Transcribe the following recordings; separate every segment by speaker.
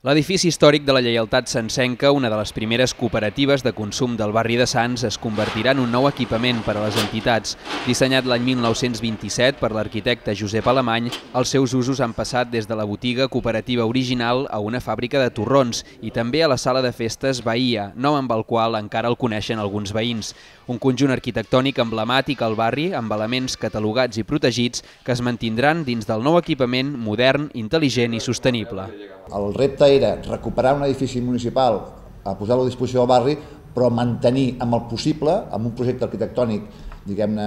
Speaker 1: L'edifici històric de la Lleialtat Sancenca, una de les primeres cooperatives de consum del barri de Sants, es convertirà en un nou equipament per a les entitats. Dissenyat l'any 1927 per l'arquitecte Josep Alemany, els seus usos han passat des de la botiga cooperativa original a una fàbrica de torrons i també a la sala de festes Bahia, nom amb el qual encara el coneixen alguns veïns. Un conjunt arquitectònic emblemàtic al barri amb elements catalogats i protegits que es mantindran dins del nou equipament modern, intel·ligent i sostenible.
Speaker 2: El repte era recuperar un edifici municipal, a posar-lo a disposició del barri, però mantenir amb el possible, amb un projecte arquitectònic diguem-ne,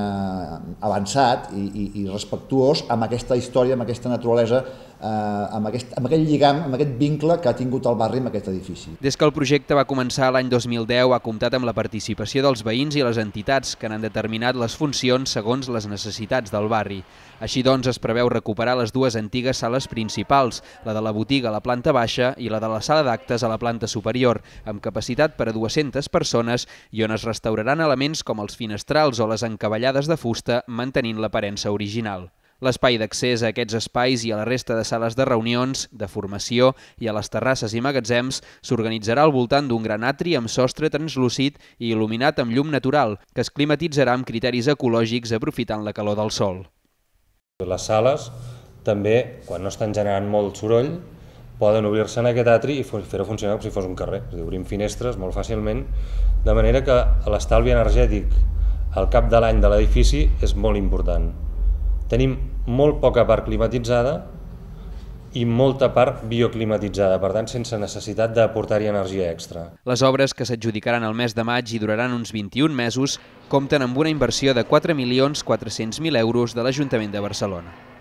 Speaker 2: avançat i, i, i respectuós amb aquesta història, amb aquesta naturalesa, eh, amb, aquest, amb aquell lligam, amb aquest vincle que ha tingut el barri amb aquest edifici.
Speaker 1: Des que el projecte va començar l'any 2010 ha comptat amb la participació dels veïns i les entitats que n'han determinat les funcions segons les necessitats del barri. Així doncs, es preveu recuperar les dues antigues sales principals, la de la botiga a la planta baixa i la de la sala d'actes a la planta superior, amb capacitat per a 200 persones i on es restauraran elements com els finestrals o les encavallades de fusta mantenint l'aparença original. L'espai d'accés a aquests espais i a la resta de sales de reunions, de formació i a les terrasses i magatzems s'organitzarà al voltant d'un gran atri amb sostre translúcid i il·luminat amb llum natural, que es climatitzarà amb criteris ecològics aprofitant la calor del sol.
Speaker 3: Les sales també, quan no estan generant molt soroll, poden obrir-se en aquest atri i fer-ho funcionar com si fos un carrer. És dir, obrim finestres molt fàcilment, de manera que l'estalvi energètic al cap de l'any de l'edifici és molt important. Tenim molt poca part climatitzada i molta part bioclimatitzada, per tant sense necessitat d'aportar-hi energia extra.
Speaker 1: Les obres que s'adjudicaran el mes de maig i duraran uns 21 mesos compten amb una inversió de 4.400.000 euros de l'Ajuntament de Barcelona.